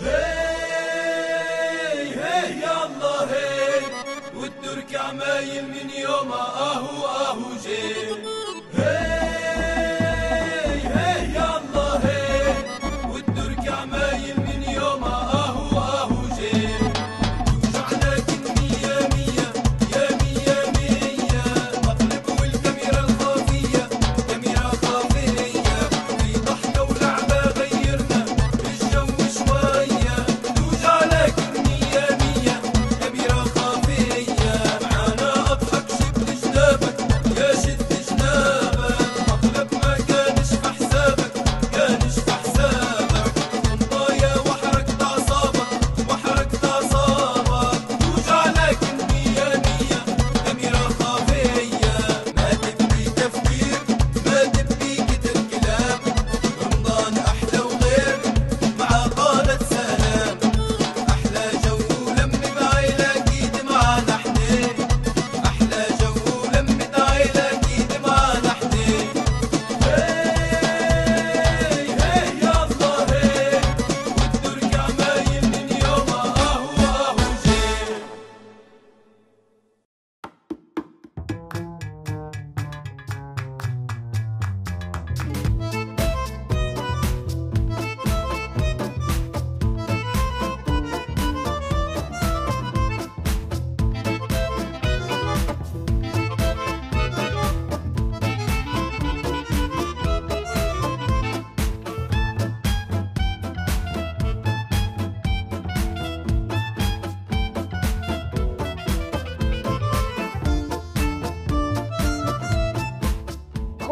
هي هي يلا هي والترك عمايل من يوم اهو اهو جي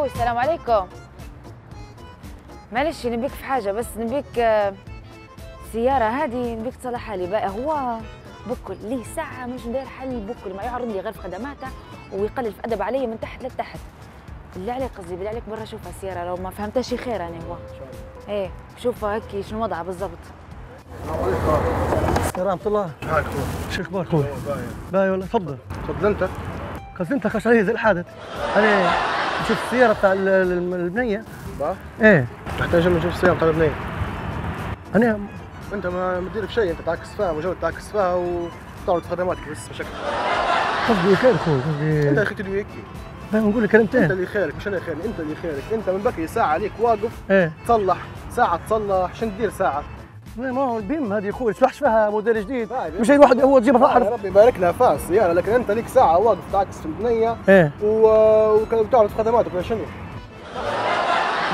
السلام عليكم. معلش نبيك في حاجة بس نبيك آه، السياره هذه نبيك تصلحها لي. بقى هو بكل ليه ساعة مش داير حل بكل. ما يعرض لي غير في خدماته ويقلل في أدب علي من تحت لتحت. بالله عليك قصدي بالله عليك برا شوفها السياره لو ما فهمتهاش خير أنا هو. إيه شوفها هيك شنو وضعها بالضبط. ورحمة الله. هاك أخوي شو أخبارك أخوي؟ باي. والله تفضل. تفضل أنت. قصدي أنت خش علي زي الحادث. أنا شفت السيارة بتاع ال- ال- البنية. با؟ إيه. تحتاج نشوف السيارة بتاع البنية. أنا أنت ما مدير في شيء أنت تعكس فيها مجرد تعكس فيها وتعرض خدماتك بس بشكل. قصدي خير أخوي أنت قصدي يا أخي تدري هيك؟ نقول لك أنت كلمتين اللي خيرك مش أنا خيرني أنت اللي خيرك. أنت من بكري ساعة عليك واقف إيه. تصلح. ساعة تصلح شن تدير ساعة. ما ما هو البيم هذه أخوي تشبحش فيها موديل جديد؟ طيب. مش أي واحد هو تجيبها يا فحر ربي يبارك لها فاس السيارة لكن أنت ليك ساعة واقف تعكس في البنية إيه. وتعرض خدماتك ولا شنو؟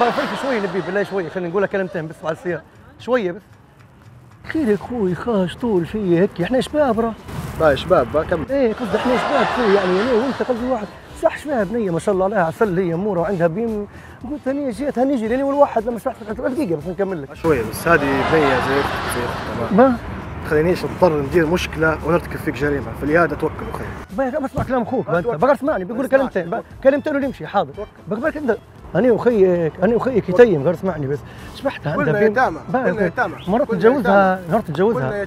بقى فرق شوي نبي بالله شوي خلينا نقول لك كلمتين بس على السيارة شوية بس. خير يا أخوي خاش طول في هيك إحنا شباب راه. باي شباب با كمل. إيه قصدي إحنا شباب أخوي يعني أنا وأنت قصدي واحد. صح شباب بنيه ما شاء الله عليها عسل هي اموره وعندها بيم. قلت هني جيت هنيجي لاني والواحد لما سمعت دقيقه بس نكمل لك. شوية بس هذه بنية زي تمام. ما؟ تخلينيش نضطر ندير مشكلة ونرتكب فيك جريمة. فلهذا توكل أخي بقى بسمع كلام أخوك بقى توكل. اسمعني بيقول كلمتين. كلمتين ونمشي حاضر. توكل. بالك انت أنا وخيك أنا وخيك يتيم غير اسمعني بس. شبحتها عندها بيم يتامى كلنا يتامى مرات كلنا تتجوزها مرات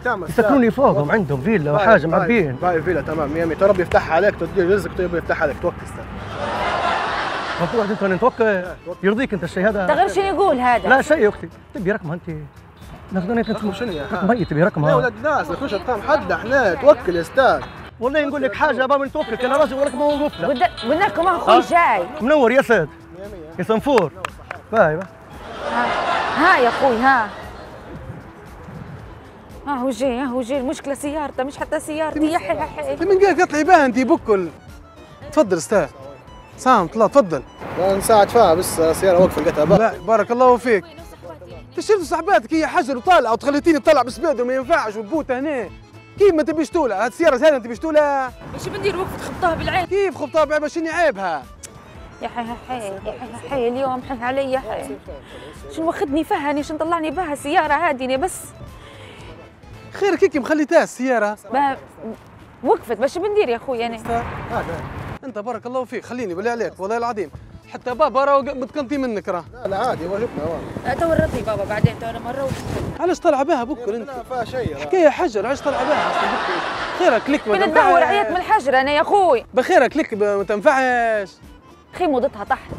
يتامى يسكنوني فوقهم عندهم فيلا وحاجة معبيين باي فيلا تمام مية مية ربي يفتحها عليك تدير رزق طيب يفتحها عليك. توكل المفروض أنت نتوكل يرضيك أنت الشيء هذا. غير شنو يقول هذا؟ لا شيء يا أختي. تبي رقمها أنت؟ ناخذ أنت شنو يا رقم هي تبي لا رقمها ولاد ناس ما تخش ارقام حد إحنا توكل يا أستاذ. والله نقول لك حاجة بابا نتوكل أنا راجل ولك لك قلنا لكم أخوي جاي. منور يا سيد يا صنفور باي باي. ها, يا أخوي ها. ها هو جاي ها هو جاي. المشكلة سيارته مش حتى سيارتي. يا حي يا حي. من قال تطلعي بها انت بكل. تفضل أستاذ. سام طلع تفضل. نساعد فيها بس سيارة واقفة لقيتها. بقى لا بارك الله فيك. تشرت صاحباتك هي حجر وطالعة وتخليتيني طلع بسبيدر ما ينفعش وبوتة هنا. كيف ما تبيش تولع؟ هاد السيارة هذه تبيش تولع؟ وش بندير وقفت خبطها بالعين. كيف خبطها بعيب شنو عيبها. يا حي يا حي يا حي يا حي اليوم حي علي يا حي. شنو واخدني فهني شنو طلعني بها السياره هذه بس. خير كيكي مخليتها السياره ما وقفت باش بندير يا أخوي يعني أنت بارك الله فيك خليني بالله عليك والله العظيم. حتى بابا راه متقنطي منك راه. لا لا عادي واجبنا والله تو نرضي بابا بعدين تو أنا مرة علاش طالعه بها بكل أنت؟ لا فيها شيء حكاية حجر علاش طالعه بها؟ خيرك لك ما من الدهور تنفعش. عيط من الحجر أنا يا أخوي. بخيرك لك ما تنفعش. خي موضتها تحت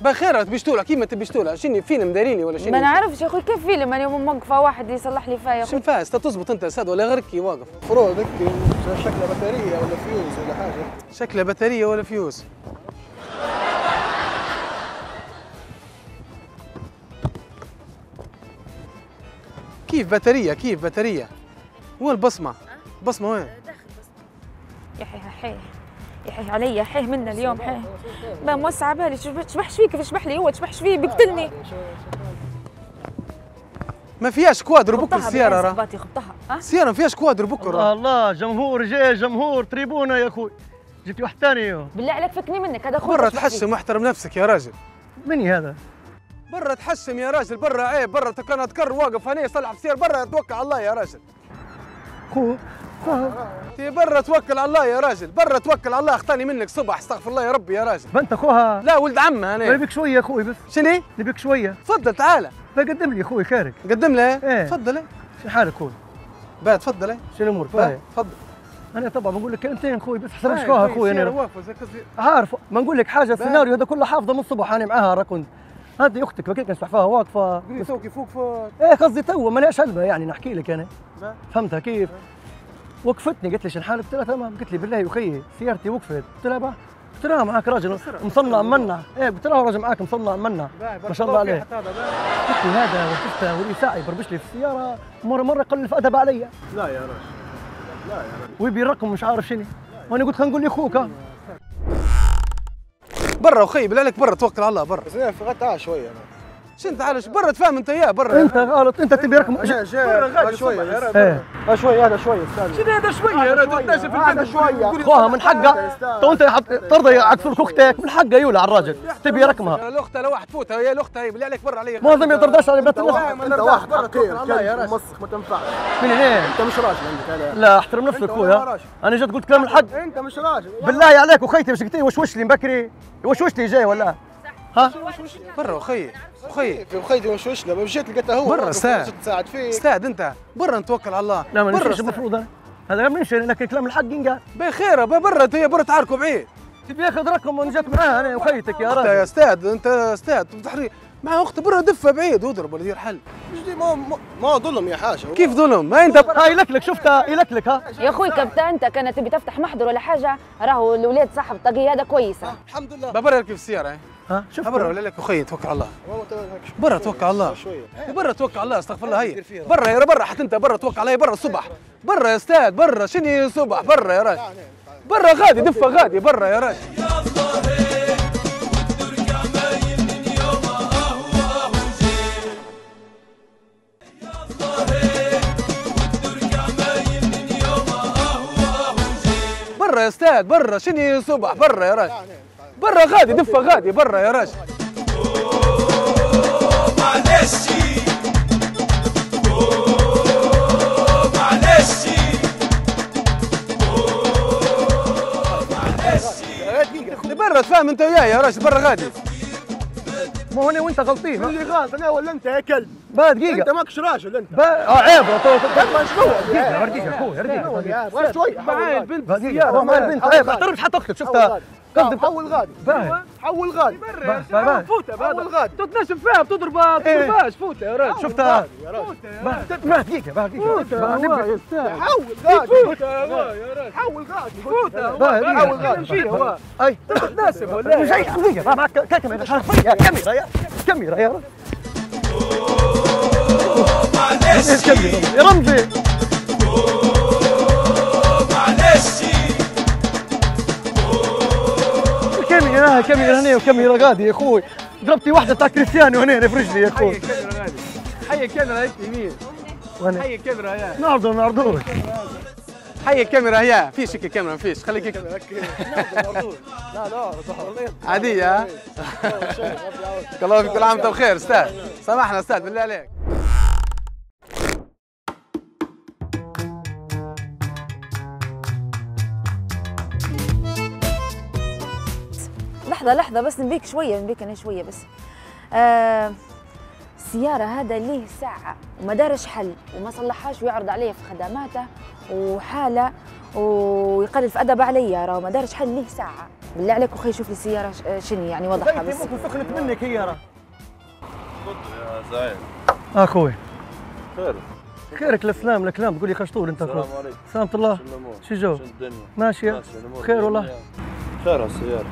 بخير تبي شتولها كيما تبي شتولها شنو فيلم داريني ولا ما شنو نعرفش يا أخوي كيف فيلم؟ أنا يوم موقفة واحد يصلح لي فيا يا شنو فاس تزبط أنت يا أستاذ ولا غير كي واقف؟ فروض هيك شكلها بطارية ولا فيوز ولا حاجة. شكلها بطارية ولا فيوز؟ كيف بطارية؟ كيف بطارية؟ وين البصمة. بصمة وين؟ يا حي حي. يا حي علي حي منا اليوم حي ما موسعه بالي شبح- شبحش فيك؟ شبح لي هو تشبحش فيه؟ بيقتلني. ما فيهاش كوادر بكر خبطها السيارة راه. آه السياره ما فيهاش كوادر بكر الله الله جمهور جاي جمهور تريبونا يا أخوي. جبت واحد ثاني. بالله عليك فكني منك هذا أخوي برا فيه. تحشم واحترم نفسك يا راجل. مني هذا؟ برا تحشم يا راجل برا عيب برا كان تكر واقف هنا صلح في السير برا توكل على الله يا راجل. برا توكل على الله يا راجل برا توكل على الله اختاني منك صبح أستغفر الله يا ربي يا راجل. بنت أخوها. لا ولد عمها أنا. نبيك شوية أخوي بس. شنو نبيك شوية. تفضل تعال. بقدم لي أخوي خيرك قدم له؟ إيه. تفضل. شو حالك أخوي؟ بعد تفضل. شو الأمور؟ تفضل. أنا طبعا بقول لك كلمتين أخوي بس حسب شكوها أخوي أنا. عارف ما نقول لك حاجة السيناريو هذا كله حافظة من الصبح أنا معاها راه كنت هذه أختك فكرت نسمع فيها واقفة. قولي فوق فوق. إيه قصدي تو ما لهاش قلبها يعني نحكي لك أنا. فهمتها كيف؟ وقفتني قالت لي شن حالك قلت لها تمام. قلت لي بالله يا أخي سيارتي وقفت. قلت لها بقى قلت لها معك راجل مصنع ممنع إيه قلت لها راجل معك مصنع ممنع ما شاء الله عليه. قلت لي هذا وقفته ولي ساعة يبربش لي في السيارة مرة مرة قلل أدب علي. لا يا راجل ويبي الرقم مش عارف شنو. وأنا قلت خلينا نقول لاخوك. برا أخي بالله عليك برا توكل على الله برا. بس أنا فقدتها شوية أنا. شنو تعال برا تفهم انت اياه برا انت غلط انت تبي رقم جاي شوية. إيه. ها شوية هذا شوية شنو هذا شوية؟ يا هذا شوية. اخوها من حقها. تو انت ترضى عكس أختك من حقها يولع الراجل. تبي رقمها. الاخت لو واحد فوتها هي الاخت هي بالله عليك برا علي معظم ما يترضاش على بنت الناس انت واحد حقير مسخ ما تنفعش. من هنا. انت مش راجل عندك لا احترم نفسك راجل. أنا جيت قلت كلام الحق. انت مش راجل. بالله عليك وخيتي مش قلت لي وشوش لي مبكري؟ وشوش لي جاي ولا؟ ها؟ برا أخي أخي في خيدي وش وش له مشيت لقيته هو. برا. وجيت تساعد فيه. أستاذ انت. برا نتوكل على الله. لا ما برا أستاذ. المفروض هذا ما نمشي لكن كلام الحق ينقال. بخير برا هي برا تعاركوا بعيد تبي ياخذ رقم وأنا جيت معاه أنا وخيتك يا أنت يا راجل. أستاذ أنت أستاذ تحري. مع اخت برا دفة بعيد واضرب ولا دير حل. مش دي ما ما- ما ظلم يا حاجة كيف ظلم؟ ما انت هاي لك شفتها؟ يلكلك ها؟ يا أخوي كبتا أنت كانت تبي تفتح محضر ولا حاجة؟ راهو الاولاد صاحب الطاقية هذا كويسة. الحمد لله. برا كيف السيارة هي. ها؟ شفت برا ولا لك أخي؟ توكل على الله. برا توكل على الله. شوية برا توكل على الله استغفر الله. هي برا يا برا. حتى أنت برا توكل علي برا الصبح برا يا أستاذ برا. شنو صبح؟ برا يا راجل برا غادي دفة غادي برا يا راجل برا يا أستاذ برا. شنو صبح؟ برا يا راجل برا غادي دفه غادي برا يا راجل. برا تفهم انت وياي يا راجل برا غادي. ما هو أنا وانت غلطين اللي غلط أنا ولا أنت يا كلب؟ با أنت دقيقه ماكش راجل أنت. با آه عيب. دقيقة. دقيقه أخوي دقيقه غير شوي معاي البنت دقيقه ما البنت عيب احترمش حتى أختك شفتها؟ قصدي حول غادي حول غادي فوتة حول غادي تتنشف فيها بتضربها إيه. تضربهاش فوتة يا راجل شفتها؟ يا راجل ما دقيقة ما نبي حول غادي فوتة يا راجل حول غادي فوتة حول غادي أي. تناسب ولا؟ مش اي معك كاميرا كاميرا يا كاميرا يا رجل. معلش رمزي معلش كاميرا كاميرا هنا وكاميرا غادي يا أخوي ضربتي واحدة تاع كريستيانو هنا في رجلي يا حي أخوي الكاميرا غادي حي الكاميرا هيك يمين حي الكاميرا يا نعرضوا نعرضوش حي الكاميرا يا فيش هيك الكاميرا ما فيش خليك هيك لا لا عادية الله كل عام وانت بخير أستاذ سامحنا أستاذ بالله عليك لحظة لحظة بس نبيك شوية نبيك أنا شوية بس. آه السيارة هذا ليه ساعة وما دارش حل وما صلحهاش ويعرض علي في خدماته وحالة ويقلل في أدب عليا راه ما دارش حل ليه ساعة. بالله عليك أخوي شوف لي سياره ش- آه، شنو يعني وضعها بس. ممكن سخنت منك هي راه. تفضل يا زايد أخوي خير. خيرك الاسلام الكلام تقول لي خشطور أنت أخوي السلام عليكم. سلامة الله. شو جو؟ ماشية ماشي. الأمور خير والله. خير السيارة.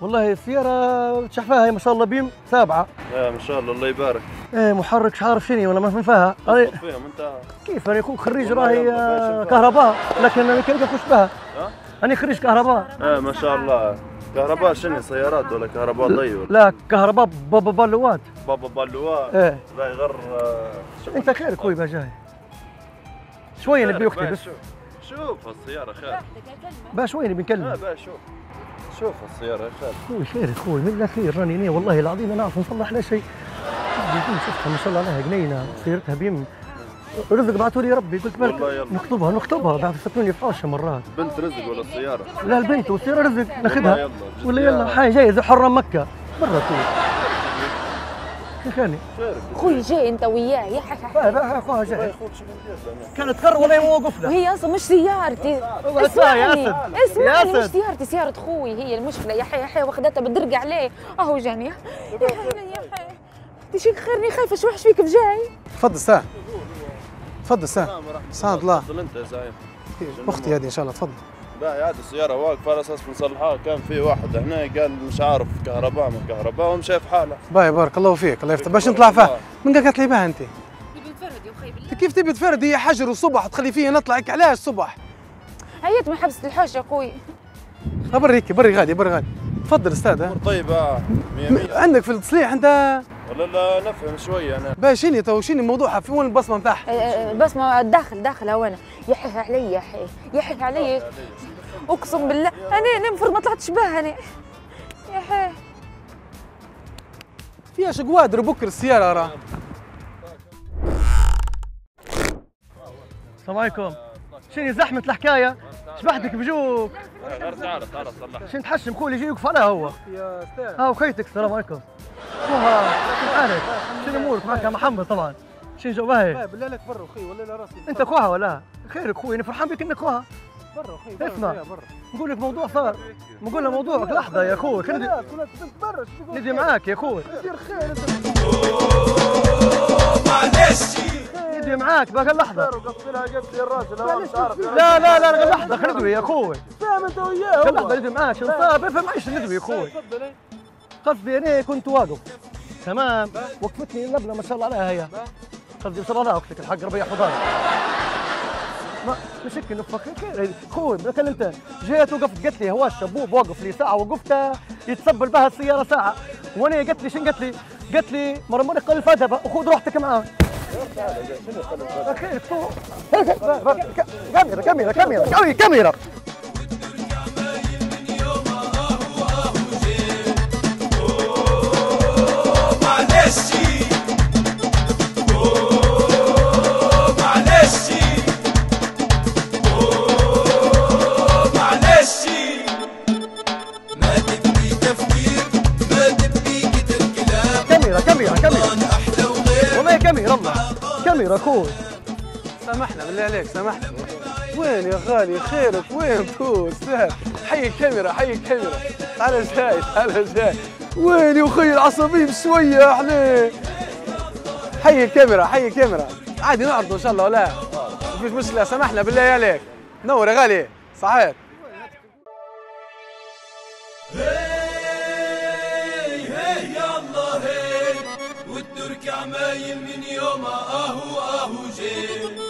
والله السيارة شحفاها ما شاء الله بيم سابعة. يا ما شاء الله الله يبارك. إيه محرك مش عارف شنو ولا ما انت كيف؟ أنا يكون خريج راهي آه، كهرباء لكن أنا كيف أخش بها؟ ها؟ أنا خريج كهرباء. إيه ما شاء الله. كهرباء شنو؟ سيارات ولا كهرباء ضي ولا لا كهرباء بابا بالوات بابا بالوات إيه. لا يغر آه، أنت خيرك أخوي بقى جاي شوية نبي وقتي بس. شوف. السيارة خير. بقى شوية نبي آه نكلم بقى شوف. شوف السيارة خير أخوي خيرك أخوي من الأخير راني نية والله العظيم أنا نعرف نصلح لا شيء. شفتها ما شاء الله عليها جنينة سيرتها بيم. رزق بعثوا لي ربي قلت بالك. نخطبها نخطبها بعد فتوني في عشر مرات. بنت رزق ولا السيارة؟ لا البنت والسيارة رزق ناخذها. ولا يلا حاجة جاية زي حرام مكة برا طول كيف كان خيرك أخوي جاي انت وياه يا حك بقى بقى اخوها الله جاي. كانت تقرر ولا موقف له وهي أصلا مش سيارتي. اسمع يا اسمعني. اسمعني يا مش. سيارتي سيارة أخوي هي المشكلة. يا حي يا حي واخدتها بدرق عليه أهو جاني. يا حي يا حي أنت شيك خيرني خايفة شو وحش فيك بجاي؟ تفضل ساه تفضل ساه سعد الله. أختي هذه إن شاء الله تفضل. باهي عاد السيارة واقفة على أساس بنصلحها كان في واحد هنا قال مش عارف كهرباء ما كهرباء ومشى في حاله. باي بارك الله فيك الله يفتح. باش نطلع فيها من قال لي بها أنت؟ نبي نفرد يا أخي بالله؟ كيف تبي تفرد؟ هي حجر وصبح تخلي فيا نطلع. هيك علاش صبح؟ هيت من حبسة الحوش يا أخوي. بريك بري غادي بري غادي. تفضل أستاذ. طيب آه مية. عندك في التصليح أنت؟ ولا لا نفهم شوية أنا. باي شنو تو شنو موضوعها في وين البصمة نتاعها؟ آه، آه، بس ما داخل داخل هو أنا. يحك علي يا حي يحك علي. أقسم بالله أنا أنا المفروض ما طلعتش بها أنا. يا حي فيها شقوادر بكر السيارة راه. السلام عليكم. شنو زحمة الحكاية؟ شبحتك بجوك. غير تعال تعال صلح شنو تحشم اللي يجي يوقف عليها هو. يا أستاذ. ها وخيتك السلام عليكم. خوها كيف حالك شنو امورك معك يا محمد طبعا. شنو جو باهي بالله عليك برا أخي ولا لا راسي؟ أنت خوها ولا؟ خيرك خوي أنا فرحان بك إنك خوها برا أخي برا، اسمع. نقول لك موضوع صار. نقول له موضوعك. لحظة يا أخوي ندي معاك يا أخوي. دير خير. انت معلش. ندي معاك باقي عارف. لا لا لا لحظة خلينا ندوي يا أخوي. فاهم أنت وياه لحظة ندوي معاك. صار؟ افهم إيش ندوي يا أخوي. قصدي أنا كنت واقف. تمام. وقفتني اللبنه ما شاء الله عليها هي. قصدي بصراحه لا وقتك الحق ربي يحفظها. ما مش هيك نفك خير خوي لكن انت جيت وقفت قالت لي هو الشبوب وقف لي ساعة وقفت يتسبل بها السيارة ساعة. وأنا قالت لي شنو قالت لي؟ قالت لي مرة مرة قل فدبة وخذ روحتك معاه كاميرا كاميرا كاميرا كاميرا كاميرا أخوي سامحنا بالله عليك سامحنا. وين يا غالي خيرك وين؟ أستاذ حي الكاميرا حي الكاميرا. تعال جاي تعال جاي. وين يا أخي العصبي بشويه إحنا. حي الكاميرا حي الكاميرا. عادي نعرضه إن شاء الله ولا. ما فيش مشكلة سامحنا بالله عليك. نور يا غالي. صحيح. عمايل من يوم أهو أهو جاي